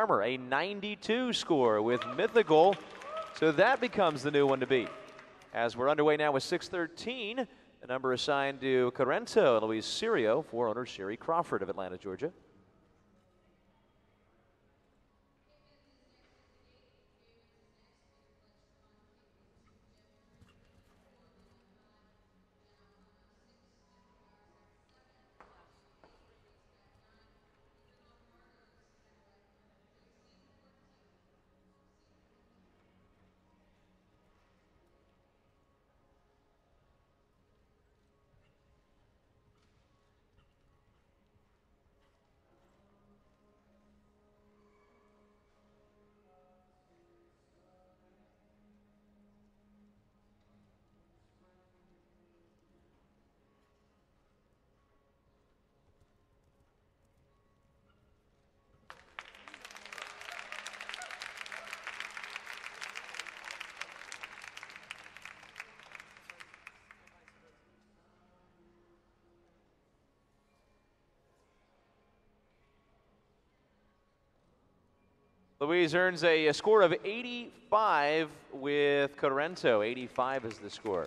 A 92 score with Mythical. So that becomes the new one to beat. As we're underway now with 613, the number assigned to Carento and Louise Serio for owner Sherry Crawford of Atlanta, Georgia. Louise earns a, a, score of 85 with Carento. 85 is the score.